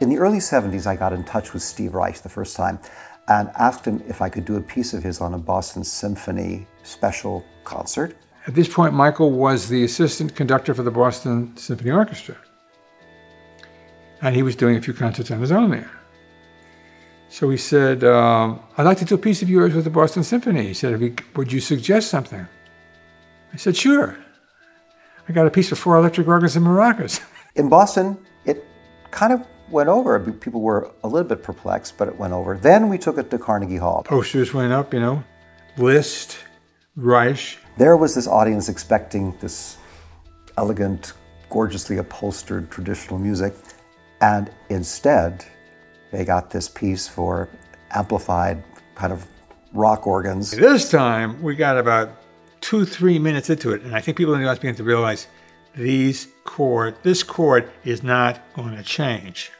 In the early 70s, I got in touch with Steve Reich the first time and asked him if I could do a piece of his on a Boston Symphony special concert. At this point, Michael was the assistant conductor for the Boston Symphony Orchestra. And he was doing a few concerts on his own there. So he said, um, I'd like to do a piece of yours with the Boston Symphony. He said, Would you suggest something? I said, Sure. I got a piece for four electric organs and maracas. In Boston, it kind of went over. People were a little bit perplexed, but it went over. Then we took it to Carnegie Hall. Posters went up, you know, Liszt, Reich. There was this audience expecting this elegant, gorgeously upholstered traditional music, and instead, they got this piece for amplified kind of rock organs. This time, we got about two, three minutes into it, and I think people in the audience began to realize these chord, this chord is not going to change.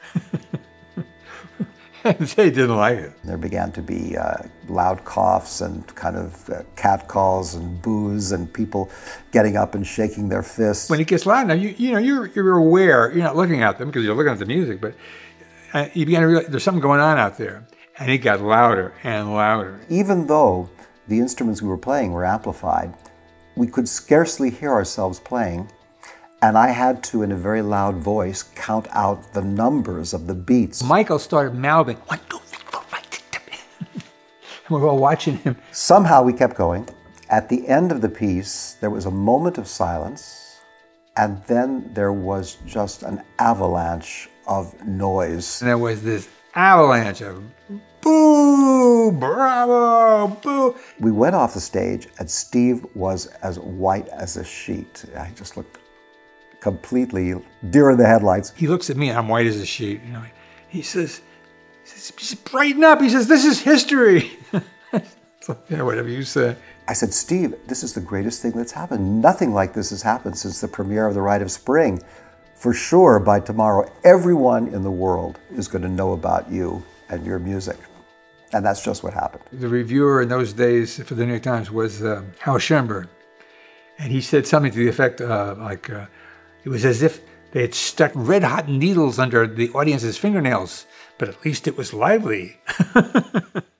And they didn't like it. There began to be uh, loud coughs and kind of uh, cat calls and boos and people getting up and shaking their fists. When it gets loud, now you you know you're you're aware. You're not looking at them because you're looking at the music, but uh, you begin to realize there's something going on out there, and it got louder and louder. Even though the instruments we were playing were amplified, we could scarcely hear ourselves playing and I had to, in a very loud voice, count out the numbers of the beats. Michael started mouthing, one, two, three, four, five, six, seven. we were all watching him. Somehow we kept going. At the end of the piece, there was a moment of silence, and then there was just an avalanche of noise. And there was this avalanche of boo, bravo, boo. We went off the stage, and Steve was as white as a sheet. I just looked completely deer in the headlights. He looks at me, and I'm white as a sheet. You know, he says, he says, brighten up. He says, this is history. yeah, whatever you say. I said, Steve, this is the greatest thing that's happened. Nothing like this has happened since the premiere of The Rite of Spring. For sure, by tomorrow, everyone in the world is going to know about you and your music. And that's just what happened. The reviewer in those days for the New York Times was uh, Hal Schonberg. And he said something to the effect uh, like, uh, it was as if they had stuck red hot needles under the audience's fingernails, but at least it was lively.